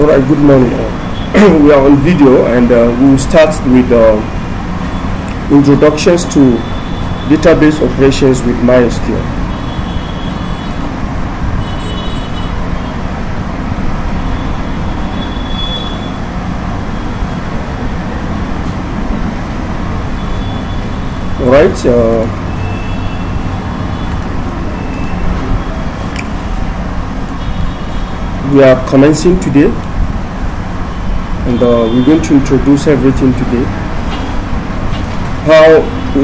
All right, good morning. Uh, we are on video and uh, we will start with uh, introductions to database operations with MySQL. All right. We are commencing today and uh, we're going to introduce everything today. How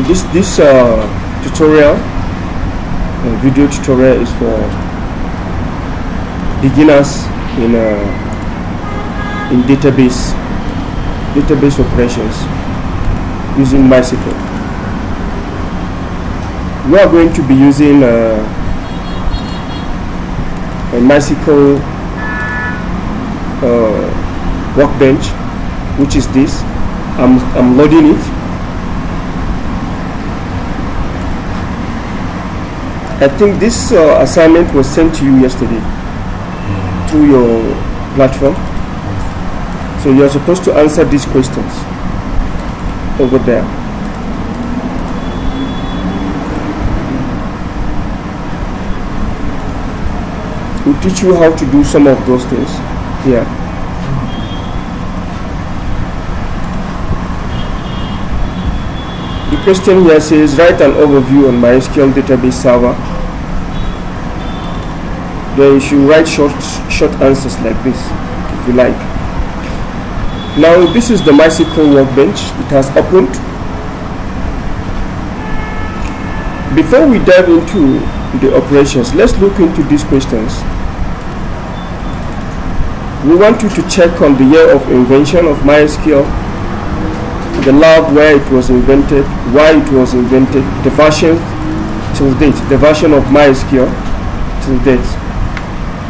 this this uh, tutorial uh, video tutorial is for beginners in uh, in database database operations using MySQL we are going to be using uh, a MySQL uh, workbench which is this. I'm, I'm loading it. I think this uh, assignment was sent to you yesterday through your platform. So you're supposed to answer these questions over there. We'll teach you how to do some of those things here. Question here says write an overview on MySQL database server. Then you should write short short answers like this if you like. Now this is the MySQL workbench. It has opened. Before we dive into the operations, let's look into these questions. We want you to check on the year of invention of MySQL, the love where it was invented, why it was invented, the version till date, the version of MySQL till date.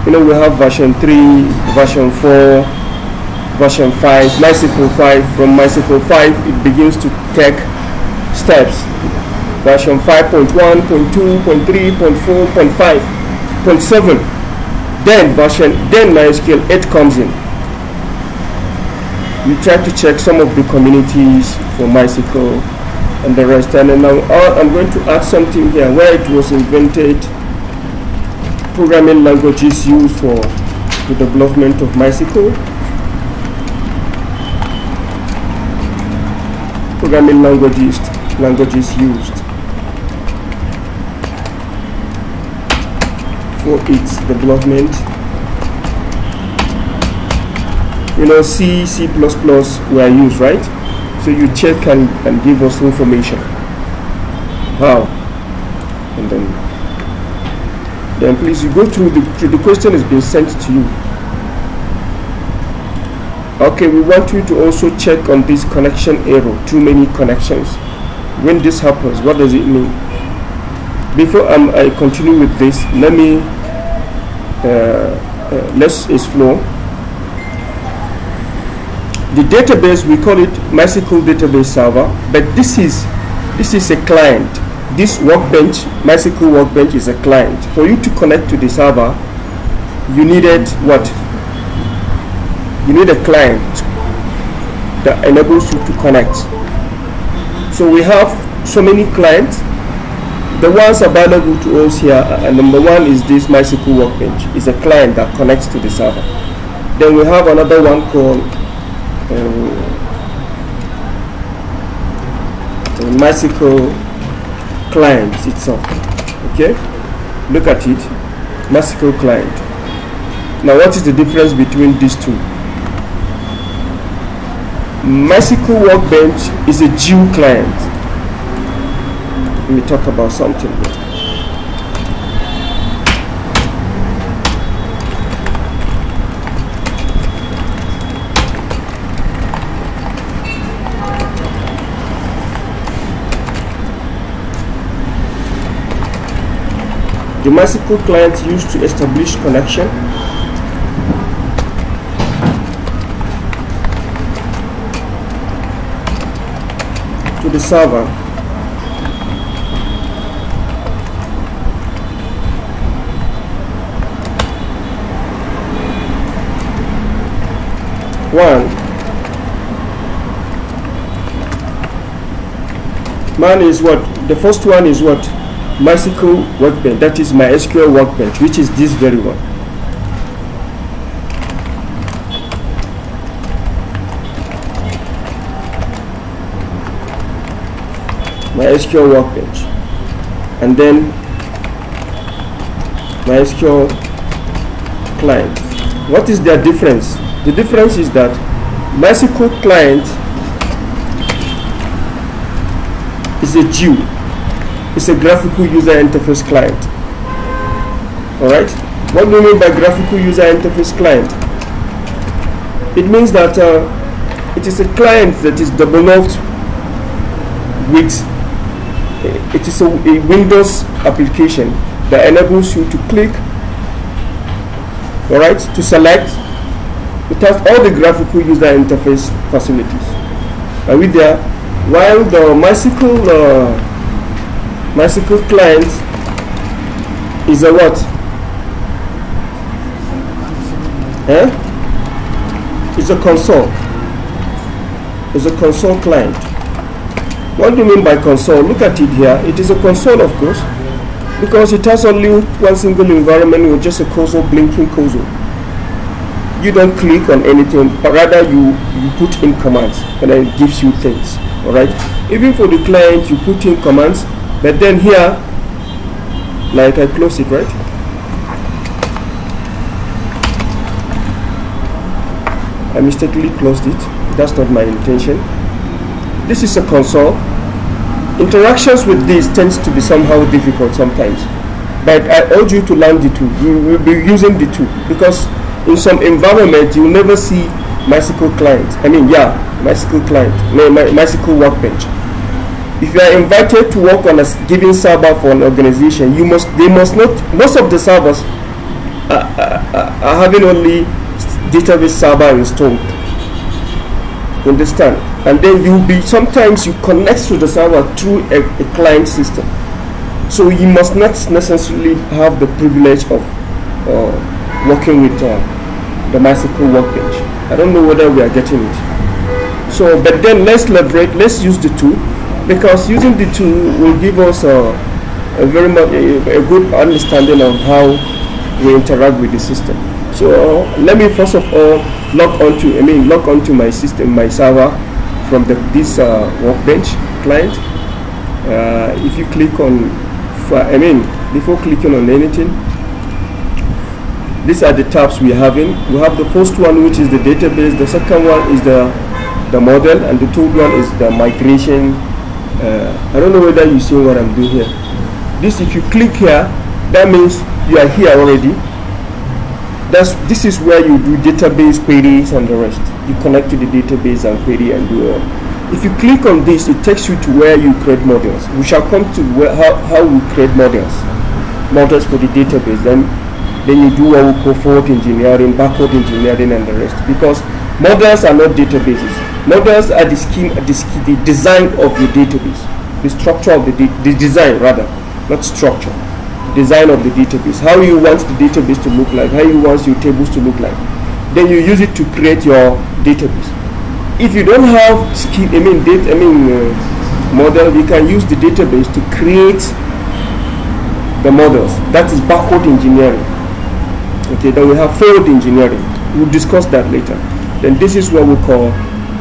You know, we have version 3, version 4, version 5, MySQL 5. From MySQL 5, it begins to take steps. Version 5.1, 0.2, 0.3, 0.4, 0.5, 0.7 then version then mysql 8 comes in we try to check some of the communities for mysql and the rest. And now i'm going to add something here where it was invented. Programming languages used for the development of mysql programming languages languages used for its development. You know, C, C++ plus were used, right? So you check and, and give us information. How? And then, then please you go through the, through the question is being sent to you. Okay, we want you to also check on this connection error, too many connections. When this happens, what does it mean? before um, I continue with this let me uh, uh, let's explore the database we call it MySQL database server but this is this is a client. This workbench MySQL workbench is a client. For you to connect to the server you needed what? You need a client that enables you to connect. So we have so many clients. The ones available to us here, uh, number one is this MySQL Workbench. It's a client that connects to the server. Then we have another one called um, MySQL client itself. Okay, look at it, MySQL client. Now, what is the difference between these two? MySQL Workbench is a GUI client let me talk about something here. The MySQL client used to establish connection. To the server. One. Mine is what? The first one is what MySQL workbench that is my SQL workbench which is this very one. My SQL workbench. And then my SQL client. What is their difference? The difference is that MySQL client is a GUI. It's a graphical user interface client. Alright? What do you mean by graphical user interface client? It means that uh, it is a client that is developed with it is a, a Windows application that enables you to click alright to select it has all the graphical user interface facilities are we there while the MySQL uh, MySQL client is a what? Eh? It's a console. It's a console client. What do you mean by console? Look at it here. It is a console, of course, because it has only one single environment with just a cursor, blinking cursor. You don't click on anything, but rather you, you put in commands and then it gives you things all right even for the client you put in commands but then here like I close it right? I mistakenly closed it. That's not my intention. This is a console. Interactions with this tends to be somehow difficult sometimes. But I urge you to learn the tool you will be using the tool because in some environment you will never see MySQL client. I mean yeah MySQL client, my, MySQL workbench. If you are invited to work on a given server for an organization, you must they must not most of the servers are, are, are having only database server installed. Understand? And then you'll be sometimes you connect to the server through a, a client system. So you must not necessarily have the privilege of uh, working with uh, the MySQL workbench. I don't know whether we are getting it. So, but then let's leverage, let's use the tool because using the tool will give us a, a very much a, a, good understanding of how we interact with the system. So let me first of all log onto, I mean log onto my system, my server from the, this uh, workbench client. Uh, if you click on, I mean before clicking on anything, these are the tabs we're having. We have the first one which is the database, the second one is the the model and the third one is the migration uh, I don't know whether you see what I'm doing here. This if you click here that means you are here already. That's this is where you do database queries and the rest. You connect to the database and query and do all. If you click on this it takes you to where you create models. We shall come to where, how, how we create models. Models for the database. Then then you do what we call forward engineering backward engineering and the rest. Because models are not databases Models are the scheme, the, the design of your database, the structure of the, the design rather, not structure, design of the database, how you want the database to look like, how you want your tables to look like. Then you use it to create your database. If you don't have scheme, I mean, data, I mean, uh, model, you can use the database to create the models. That is backward engineering. Okay, then we have forward engineering. We'll discuss that later. Then this is what we call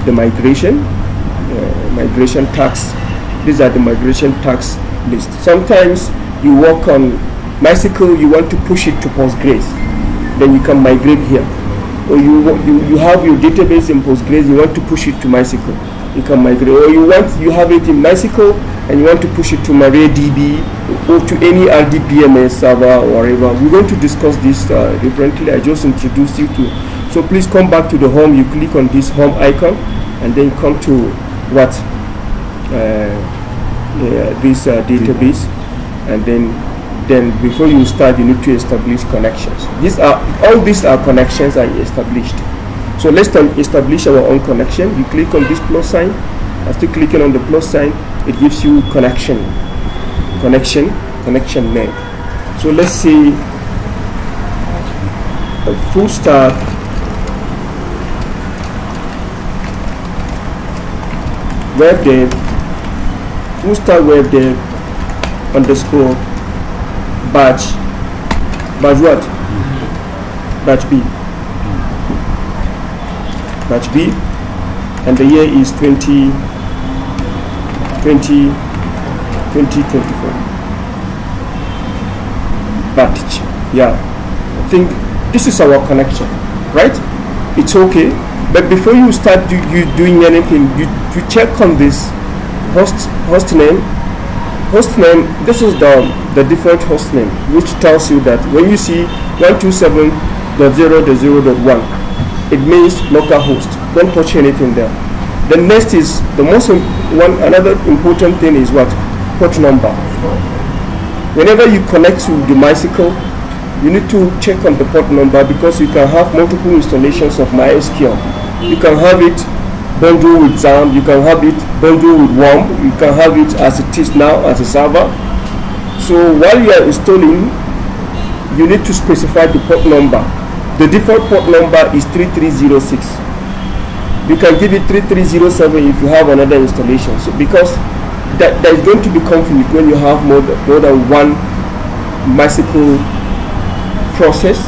the migration, uh, migration tax. These are the migration tax list. Sometimes you work on MySQL, you want to push it to Postgres, then you can migrate here. Or you, you, you have your database in Postgres, you want to push it to MySQL, you can migrate. Or you want you have it in MySQL and you want to push it to MariaDB or to any RDBMS server or whatever. We're going to discuss this uh, differently. I just introduced you to so please come back to the home you click on this home icon and then come to what uh, uh, this uh, database and then then before you start you need to establish connections. These are all these are connections are established. So let's establish our own connection. You click on this plus sign. After clicking on the plus sign it gives you connection. Connection connection name. So let's see. A full start web dev stack web dev underscore batch batch what? Batch b. Batch b. And the year is 20 20 2024 batch yeah. I think this is our connection right? It's okay but before you start do, you doing anything you, you check on this host host name. Host name this is the the default host name which tells you that when you see 127.0.0.1 it means localhost don't touch anything there. The next is the most one another important thing is what? Port number. Whenever you connect to the MySQL you need to check on the port number because you can have multiple installations of MySQL you can have it bundled with XAMPP, you can have it bundled with WAMP, you can have it as it is now as a server. So while you are installing, you need to specify the port number. The default port number is 3306. You can give it 3307 if you have another installation. So because that there is going to be conflict when you have more than, more than one MySQL process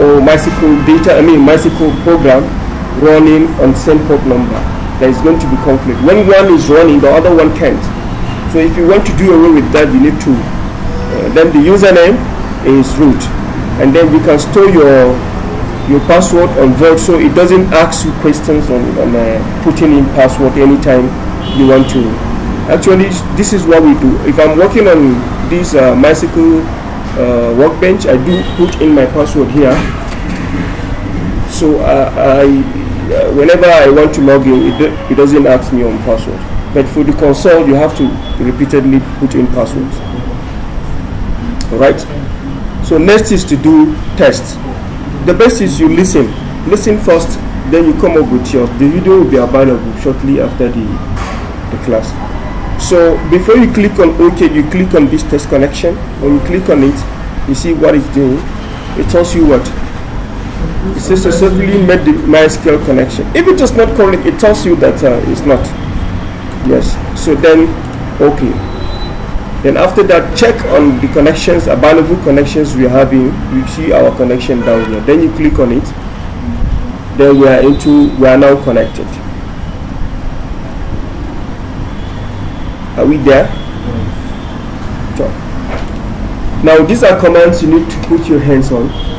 or MySQL data, I mean MySQL program running on same port number. There is going to be conflict. When one is running, the other one can't. So if you want to do away with that, you need to. Uh, then the username is root, and then we can store your your password on Vault, so it doesn't ask you questions on, on uh, putting in password anytime you want to. Actually, this is what we do. If I'm working on this uh, MySQL uh, workbench, I do put in my password here. So uh, I uh, whenever I want to log in, it, it doesn't ask me on password. But for the console, you have to repeatedly put in passwords. Alright? So next is to do tests. The best is you listen. Listen first, then you come up with yours. The video will be available shortly after the, the class. So before you click on OK, you click on this test connection. When you click on it, you see what it's doing. It tells you what it says successfully made the MySQL connection. If it is not correct, it tells you that uh, it's not. Yes. So then, okay. Then after that, check on the connections, available connections we are having. You see our connection down here. Then you click on it. Then we are into, we are now connected. Are we there? Sure. Now these are commands you need to put your hands on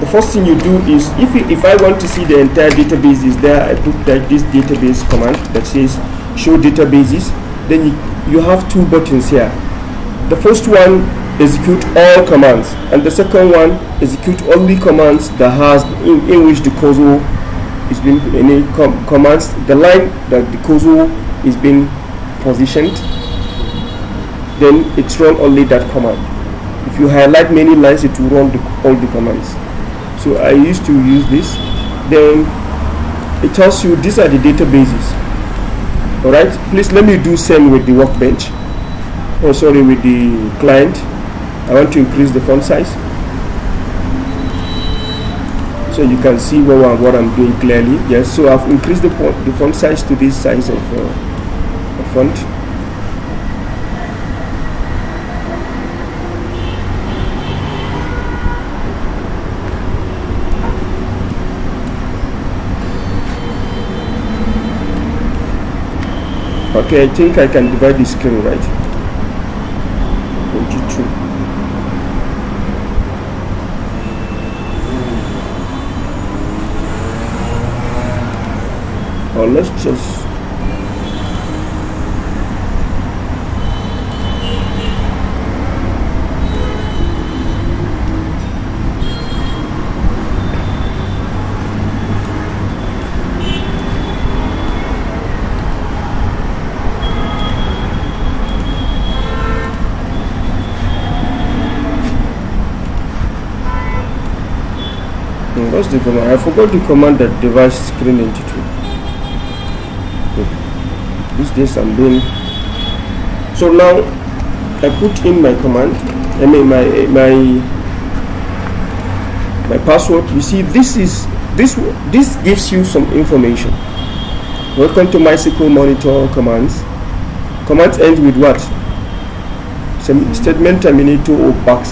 the first thing you do is if, if I want to see the entire database is there I put that this database command that says show databases then you, you have two buttons here. The first one execute all commands and the second one execute only commands that has in, in which the console is being any com commands the line that the console is being positioned then it's run only that command. If you highlight many lines it will run the, all the commands so I used to use this. Then it tells you these are the databases. All right please let me do same with the workbench. Oh sorry with the client. I want to increase the font size. So you can see what, I'm, what I'm doing clearly. Yes so I've increased the font, the font size to this size of, uh, font Okay, I think I can divide the screen, right? 22. Or let's just What's the command? I forgot the command that device screen into two. Hmm. These days I'm doing. So now I put in my command. I mean my my my password. You see, this is this this gives you some information. welcome to MySQL monitor commands. Commands end with what? Sem statement terminator or back,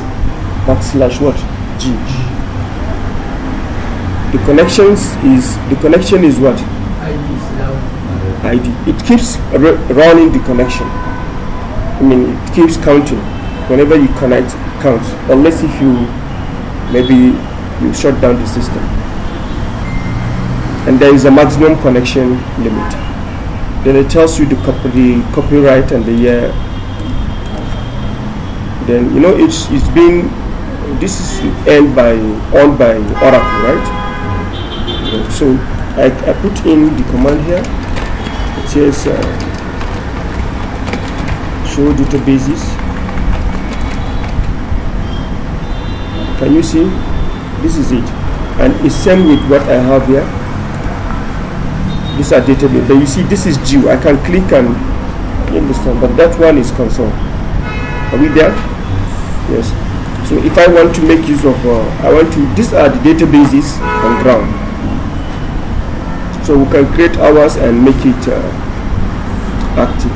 backslash what? G. The connections is the connection is what? ID. It keeps running the connection. I mean, it keeps counting. Whenever you connect, it counts. Unless if you maybe you shut down the system. And there is a maximum connection limit. Then it tells you the, copy, the copyright and the year. Then you know it's it's been this is owned by owned by Oracle, right? So I, I put in the command here. It says uh, show databases. Can you see? This is it, and it's same with what I have here. These are database. But you see, this is GUI. I can click and understand, but that one is console. Are we there? Yes. So if I want to make use of, uh, I want to. These are the databases on ground. So we can create ours and make it uh, active.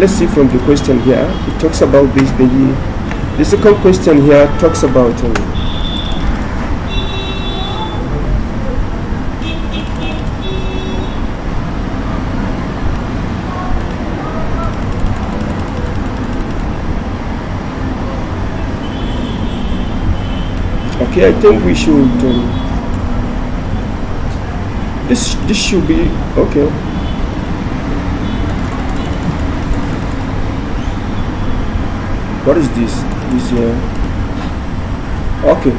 Let's see from the question here. It talks about this. The, the second question here talks about. Uh, okay I think we should um, this this should be okay. What is this? This here okay.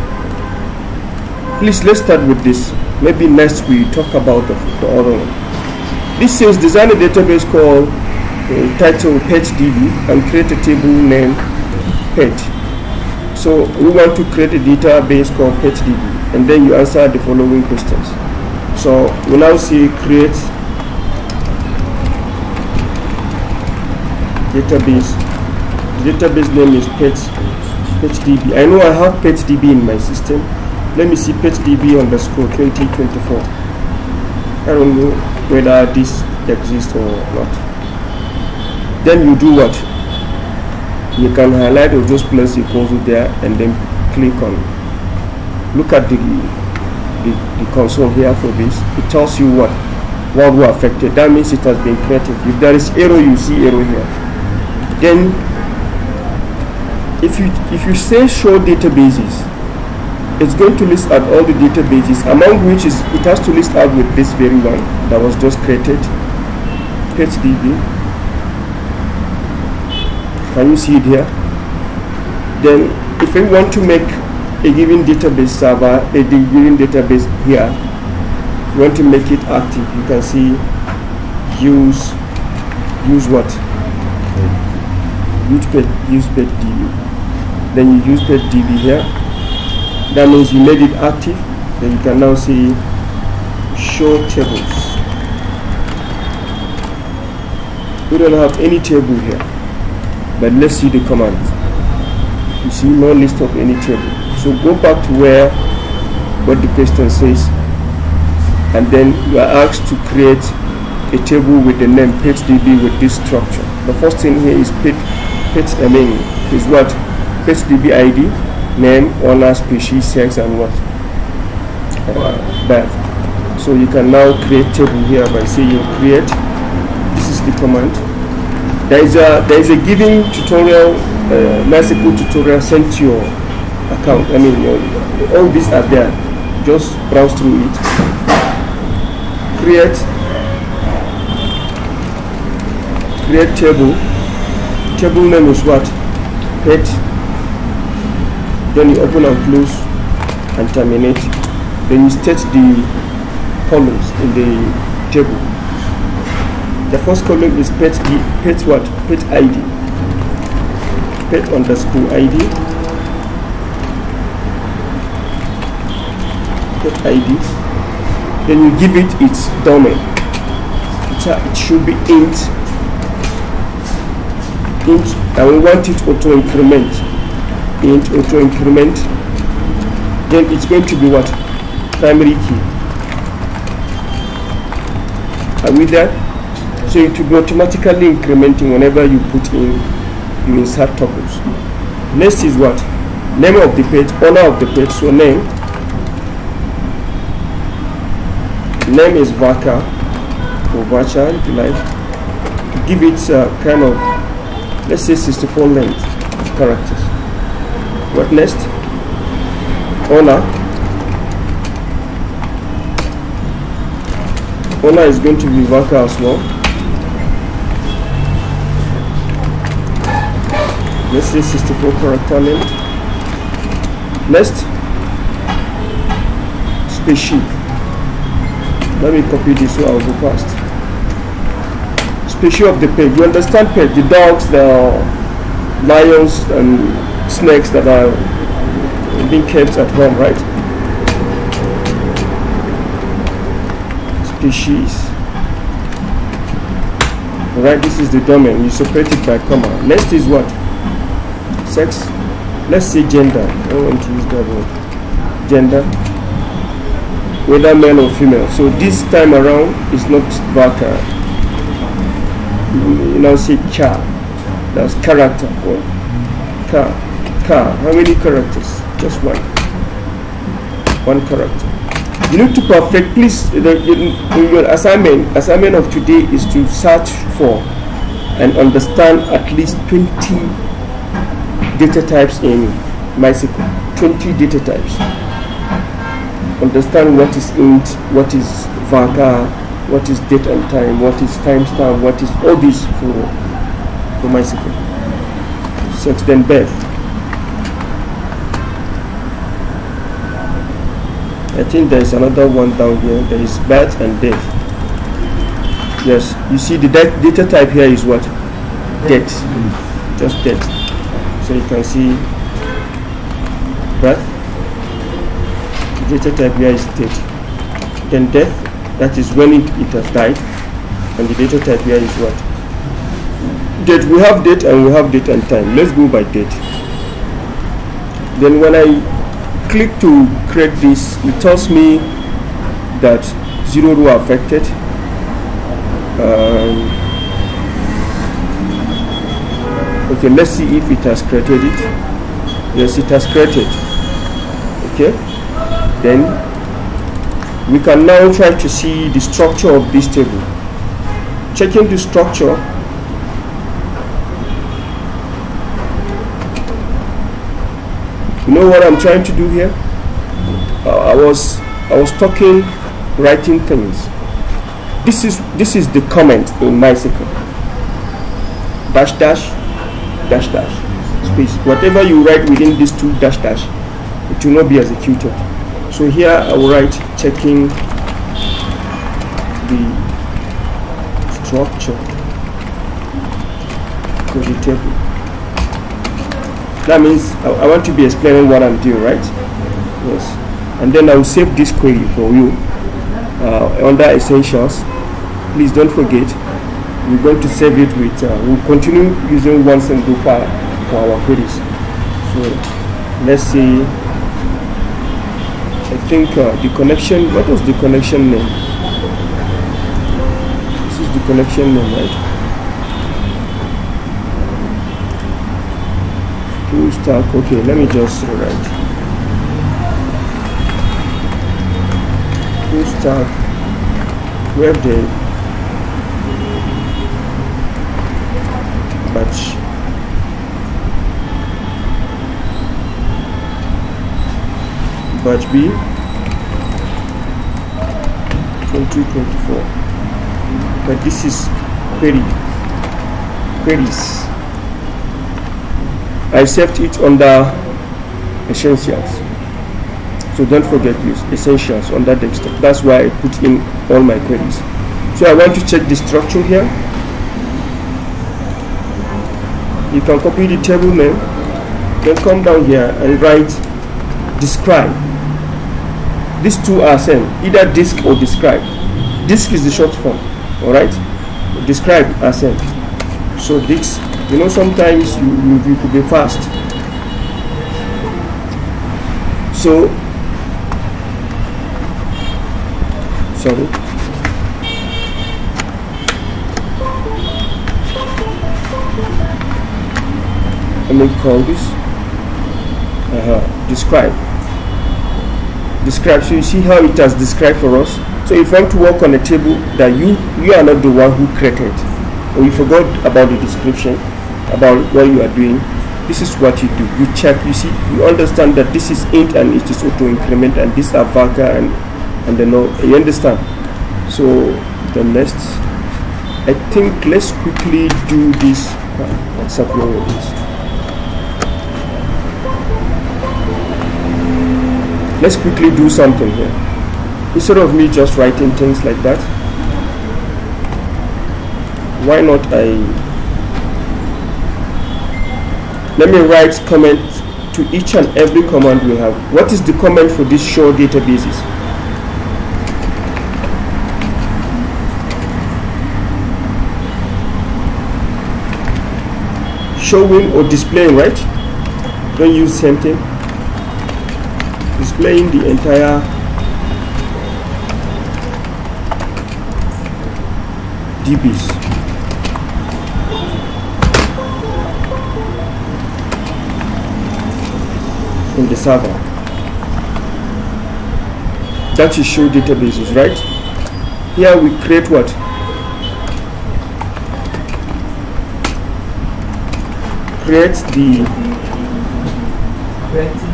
Please let's start with this. Maybe next we talk about the, the other one. This says design a database called uh, title PetchDB and create a table name pet so we want to create a database called PetchDB and then you answer the following questions. So we now see create database. The database name is Pet PetchDB. I know I have PetchDB in my system. Let me see PetchDB underscore 2024. I don't know whether this exists or not. Then you do what? you can highlight or just place your cursor there and then click on look at the, the, the console here for this. It tells you what what were affected. That means it has been created. If there is error you see error here. Then if you if you say show databases it's going to list out all the databases among which is it has to list out with this very one that was just created. HDB can you see it here? Then if we want to make a given database server a given database here. You want to make it active you can see use use what? Use pet use pet db then you use pet db here. That means you made it active then you can now see show tables. We don't have any table here but let's see the command. You see no list of any table so go back to where what the question says. And then you are asked to create a table with the name PetchDB with this structure. The first thing here is pet pet I is what? PetchDB ID name owner species sex and what? Uh, that so you can now create table here by saying create. This is the command. There is a there is a giving tutorial uh, tutorial sent to your account I mean your, all these are there. Just browse through it. Create create table. Table name is what? Pet then you open and close and terminate. Then you state the columns in the table. The first column is pet pet what? Pet ID. Pet underscore ID. Pet ID. Then you give it its domain. It should be int. Int, and we want it auto increment. Int auto increment. Then it's going to be what? Primary key Are we there? So it will be automatically incrementing whenever you put in, you insert tuples. Next is what? Name of the page, owner of the page, so name. Name is Vaka or Vacha if you like. Give it a kind of, let's say 64 length characters. What next? Owner. Owner is going to be Vaka as well. let's say 64 character length next spaceship let me copy this so I'll go fast. Species of the page you understand page the dogs the lions and snakes that are being kept at home right? Species. Right this is the domain. You separate it by comma. Next is what? Sex. Let's say gender. I don't want to use that word. Gender whether male or female. So this time around is not vaka you now say cha. That's character. Or ka ka how many characters? Just one. One character. You need to perfect please the, your assignment assignment of today is to search for and understand at least 20 data types in MySQL, 20 data types. Understand what is int, what is varchar, what is date and time, what is timestamp, what is all this for, for my MySQL. Sex then birth. I think there is another one down here. There is birth and death. Yes, you see the data type here is what? Death. Just death so you can see birth data type is date then death that is when it, it has died. And the data type here is what? Date we have date and we have date and time. Let's go by date. Then when I click to create this it tells me that zero row affected. Um, okay let's see if it has created it. Yes it has created. Okay then we can now try to see the structure of this table. Checking the structure. You know what I'm trying to do here? Uh, I was I was talking writing things. This is this is the comment in MySQL dash dash dash dash. Space. Whatever you write within these two dash dash it will not be executed so here I will write checking the structure of the table. That means I, I want to be explaining what I'm doing right? Yes. And then I will save this query for you. Uh, under essentials please don't forget we're going to save it with uh, we'll continue using one single file for our queries. So let's see think uh, the connection what was the connection name? This is the connection name right? Full stack okay let me just write full stack web dev batch. Batch B 2024 but this is query queries. I saved it under essentials. So don't forget this essentials under desktop that's why I put in all my queries. So I want to check the structure here. You can copy the table name then come down here and write describe these two are same, either desc or describe. Desc is the short form, all right? Describe are same. So this, you know, sometimes you, you, you could be fast. So, sorry. Let me call this uh -huh. describe describe so you see how it has described for us. So if you want to work on a table that you you are not the one who created or you forgot about the description about what you are doing this is what you do. You check you see you understand that this is int and it is auto increment and these are varchar and and then no you understand? So the next i think let's quickly do this. What's happening with this let's quickly do something here. Instead of me just writing things like that why not I let me write comment to each and every command we have. What is the comment for this show databases? Showing or displaying right? Don't use same thing displaying the entire DBs in the server. That is show databases right? Here we create what? Create the create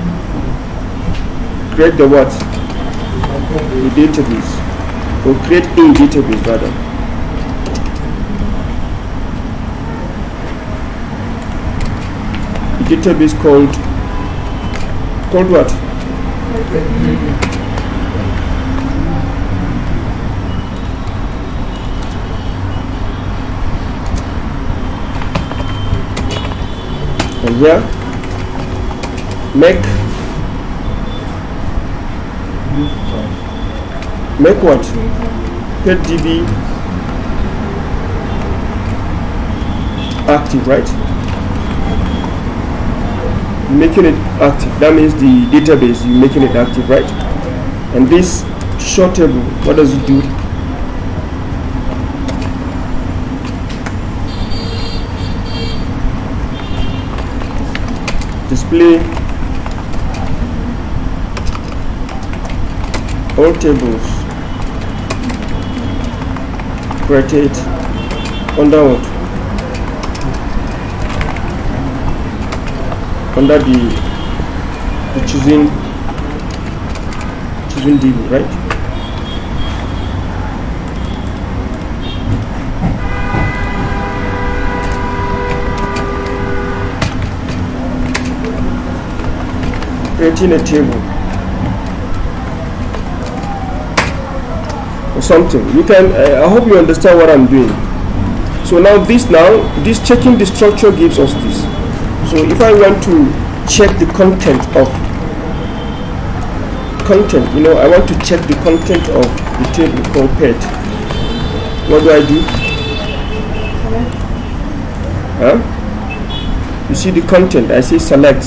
the what? The database. Or create a database rather. The database called called what? And here make make what? Pet db active right? Making it active that means the database you're making it active right? And this short table what does it do? Display all tables created under what? Under the the choosing choosing DB right? Creating a table something. You can uh, I hope you understand what I'm doing. So now this now this checking the structure gives us this. So if I want to check the content of content you know I want to check the content of the table called pet what do I do? Huh? You see the content. I say select.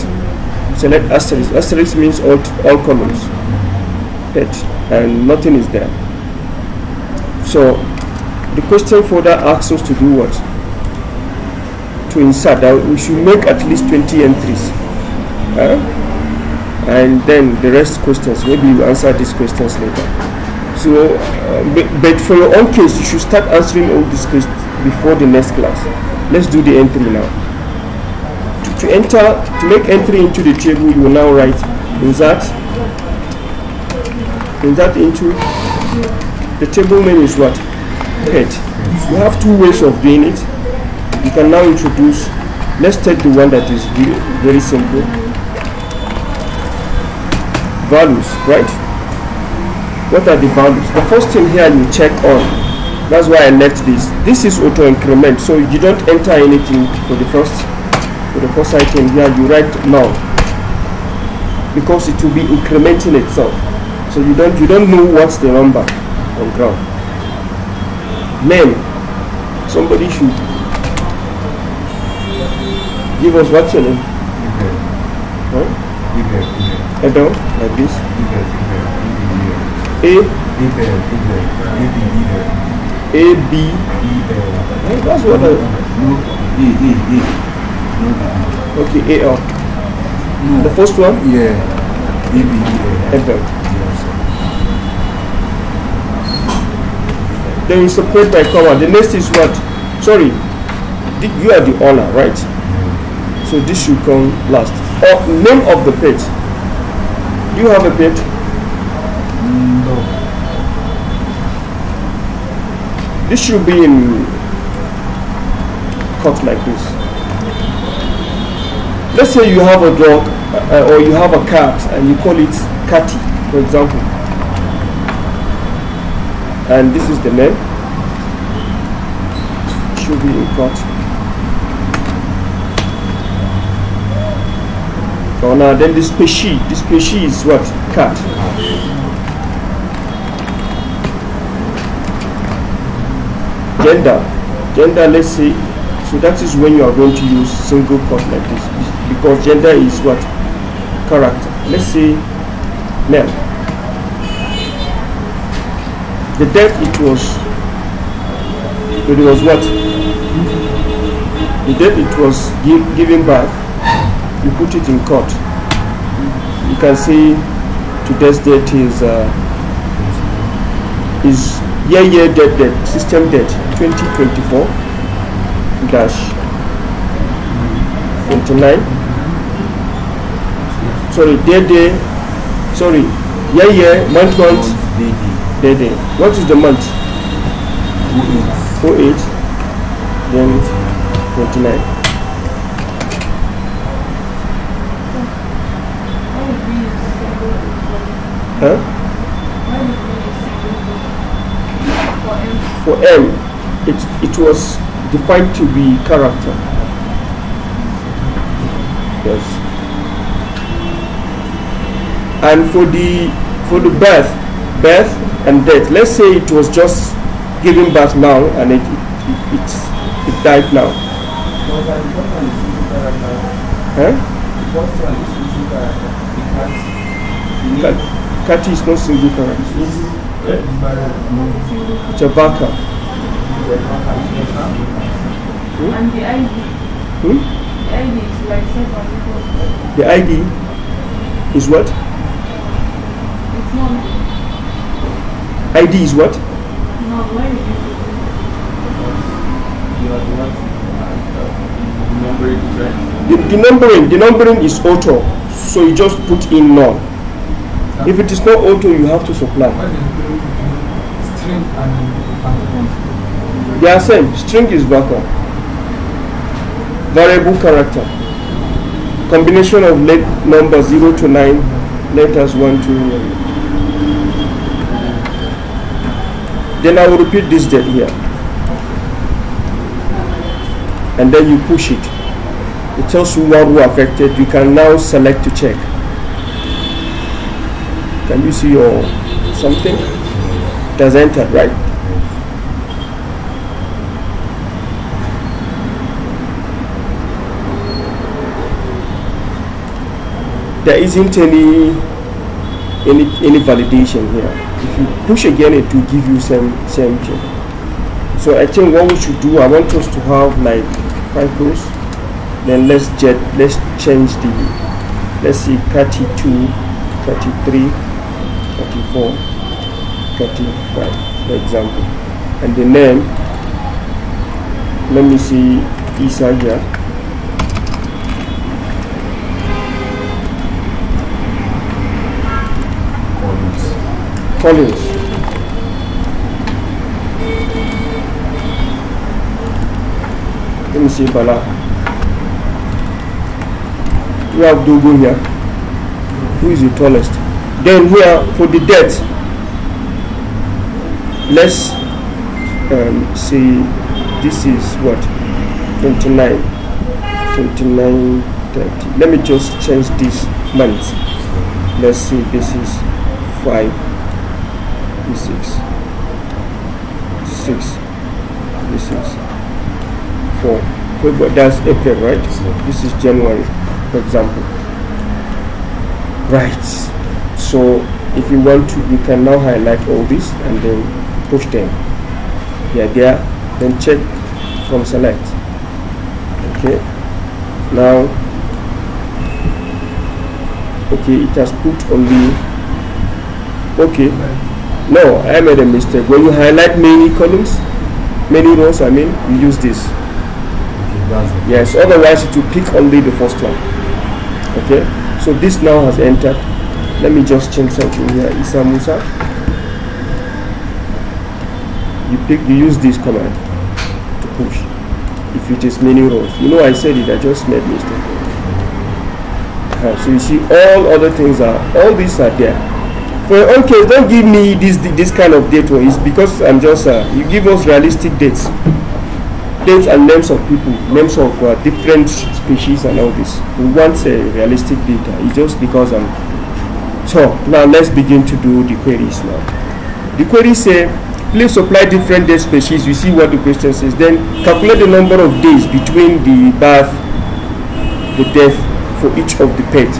Select asterisk. Asterisk means all all columns. Pet. And nothing is there so the question folder asks us to do what? To insert that we should make at least 20 entries. And then the rest questions maybe you answer these questions later. So uh, but, but for your own case you should start answering all these questions before the next class. Let's do the entry now. To enter to make entry into the table you will now write insert insert into the table name is what? Pet. You have two ways of doing it. You can now introduce let's take the one that is very, very simple. Values right? What are the values? The first thing here you check on. That's why I left this. This is auto increment so you don't enter anything for the first for the first item here. You write now. Because it will be incrementing itself. So you don't you don't know what's the number on ground name somebody should give us what's your name huh? Edel, like this A A B that's what I, Okay, AL. No. The first one? Yeah. Maybe. Yeah. Abel. Then you separate by comma. The next is what? Sorry, you are the owner, right? So this should come last. Or name of the pet. Do you have a pet? No. This should be in cut like this. Let's say you have a dog uh, or you have a cat and you call it Catty, for example. And this is the name. Should be cut. Oh, now then the species. The species is what? Cat. gender gender let's say so that is when you are going to use single quote like this because gender is what character let's say male the death it was it was what? The death it was gi- giving birth you put it in court. You can see today's date is uh, is year year debt debt system debt 2024 dash 29 sorry day day sorry year year month month. What is the month? Who is? 08 then 29 huh? For M it it was defined to be character. Yes. And for the for the birth birth and death. Let's say it was just giving birth now and it it, it, it died now. Huh? Cat, cat is not single character it's a varchar. And the ID, hmm? the ID is like the ID is what? It's not ID is what? You the, the numbering the numbering is auto. So you just put in none if it is not auto you have to supply. String and they are same. String is varchar variable character. Combination of let number 0 to 9 letters 1 2 then I will repeat this date here. And then you push it. It tells you what who affected. You can now select to check. Can you see your something? It has entered right? There isn't any any any validation here if you push again it will give you same same thing. So i think what we should do i want us to have like five rows then let's jet let's change the let's see 32 33 34 35 for example. And the name let me see isa here Collins. Let me see Bala. We have Dogo here. Who is the tallest? Then here for the depth, let's um, see. This is what 29, 29, 30. Let me just change this month. Let's see. This is five this is six. This is four. February that's April right? This is January for example. Right. So if you want to you can now highlight all this and then push them. Yeah there. Then check from select. Okay. Now okay it has put only okay no I made a mistake. When you highlight many columns many rows I mean you use this. Okay, yes otherwise it will pick only the first one. Okay so this now has entered. Let me just change something here. Isa Musa. You pick you use this command to push if it is many rows. You know I said it I just made mistake. Uh, so you see all other things are all these are there for own don't give me this this kind of data it's because I'm just uh, you give us realistic dates dates and names of people, names of uh, different species and all this. We want uh, realistic data. It's just because I'm. So now let's begin to do the queries now. The queries say, please supply different date species. You see what the question says. Then calculate the number of days between the birth, the death for each of the pets.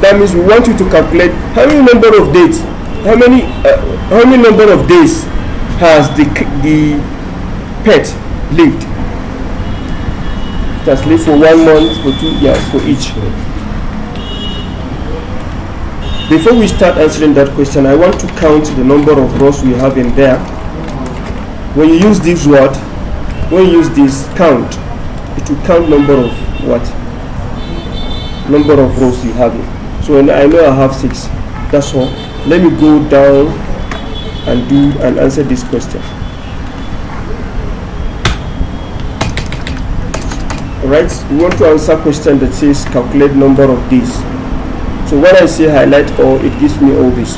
That means we want you to calculate how many number of days, how many, uh, how many number of days has the the pet lived. It has lived for one month, for two years, for each. Before we start answering that question, I want to count the number of rows we have in there. When you use this word, when you use this count, it will count number of what? Number of rows you have. it. So when I know I have six. That's all. Let me go down and do and answer this question. Alright, we want to answer question that says calculate number of days. So when I say highlight all, it gives me all this.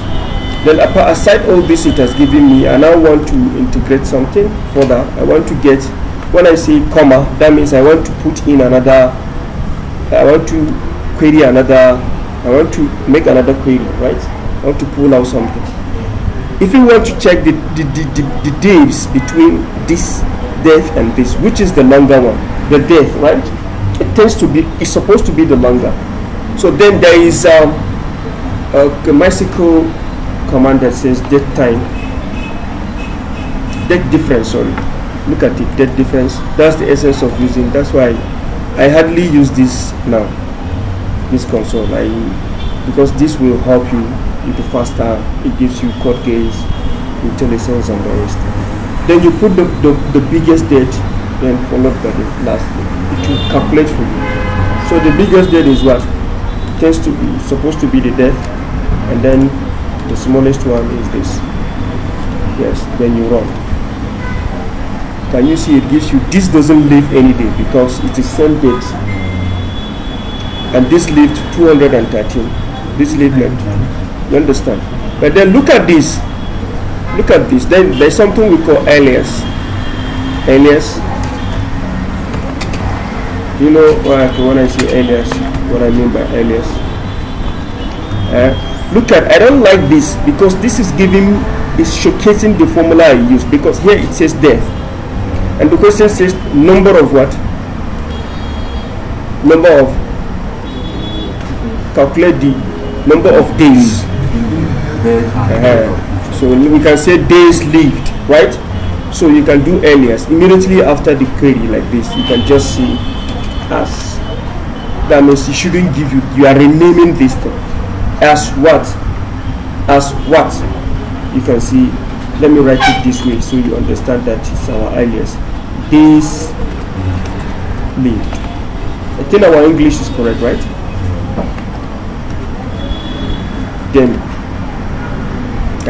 Then aside all this it has given me, and I want to integrate something further. I want to get, when I say comma, that means I want to put in another, I want to query another, I want to make another query, right? I want to pull out something. If you want to check the, the, the, the, the days between this death and this, which is the longer one, the death, right? It tends to be, it's supposed to be the longer. So then there is um, a grammatical command that says death time, death difference, sorry. Look at it, death difference. That's the essence of using, that's why I hardly use this now, this console. I, because this will help you little faster, it gives you code gaze, IntelliSense and the rest. Then you put the, the, the biggest date, then followed by the last date. It will calculate for you. So the biggest date is what? Tends to be supposed to be the death, and then the smallest one is this. Yes, then you run. Can you see it gives you this doesn't leave any day because it is same date. And this lived 213. This lived left. You understand? But then look at this. Look at this. Then there's something we call alias. Alias. You know what when I say alias, what I mean by alias. Uh, look at I don't like this because this is giving is showcasing the formula I use because here it says death. And the question says number of what? Number of calculate the number of days. Uh-huh. So we can say days lived, right? So you can do alias immediately after the query like this. You can just see as. That means it shouldn't give you. You are renaming this thing as what? As what? You can see. Let me write it this way so you understand that it's our alias. Days lived. I think our English is correct, right? Then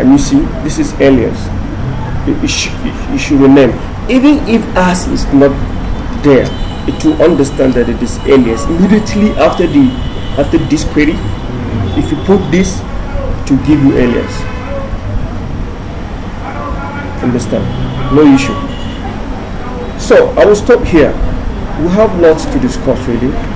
can you see? This is alias. You, should, should. Even if as is not there, it will understand that it is alias. Immediately after the after this query, if you put this to give you alias. Understand? No issue. So I will stop here. We have lots to discuss really.